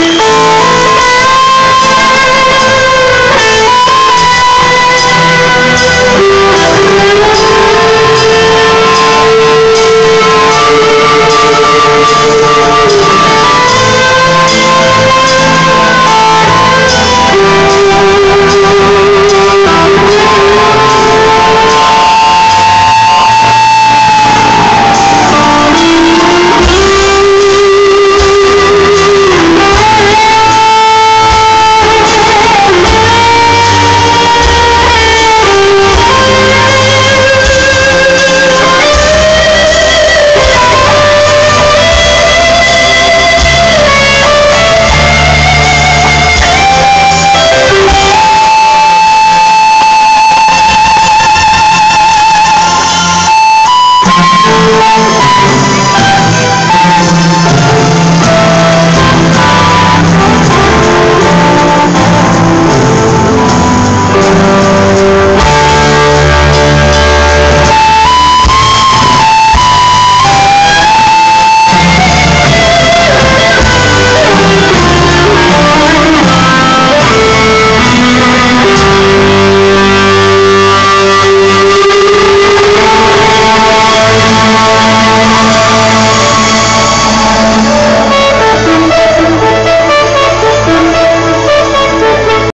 Música